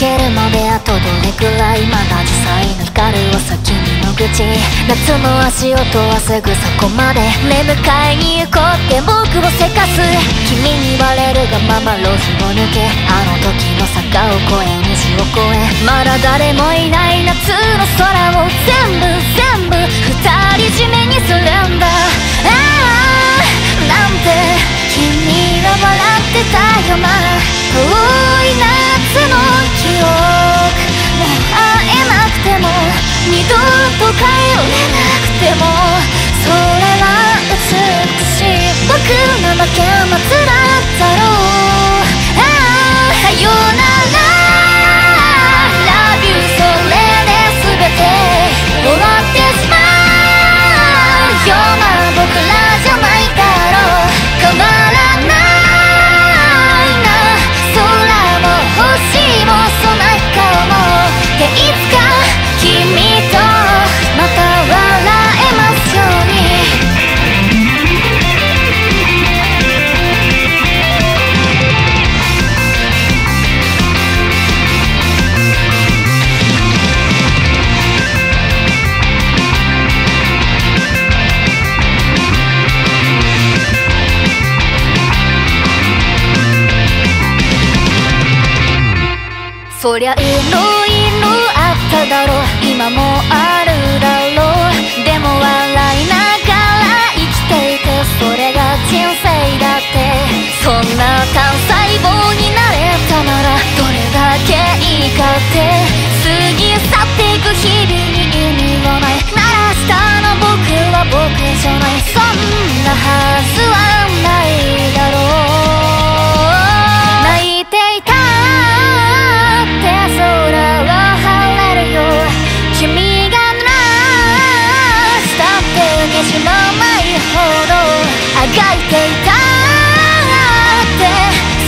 けるまであとどれくらいまだ実際の光を先に野口夏の足音はすぐそこまで目迎えに行こうって僕をせかす君に言われるがまま路地を抜けあの時の坂を越え虹を越えまだ誰もいない夏の空を全部全部二人占めにするんだああなんて君は笑ってたよな二度と帰そりゃいろいろあっただろう。ていたって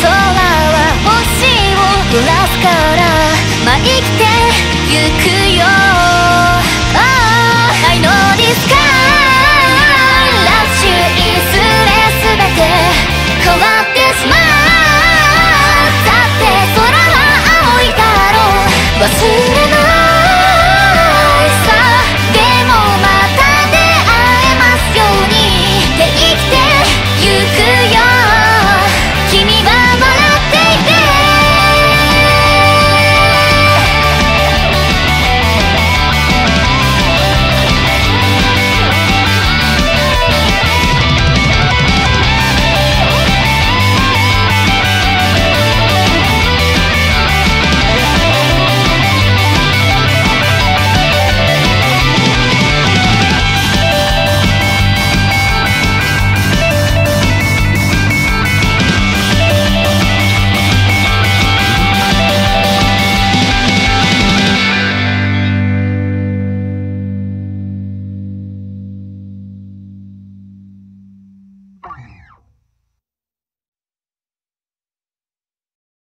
空は星を照らすからまあ生きてゆくよ、oh, I know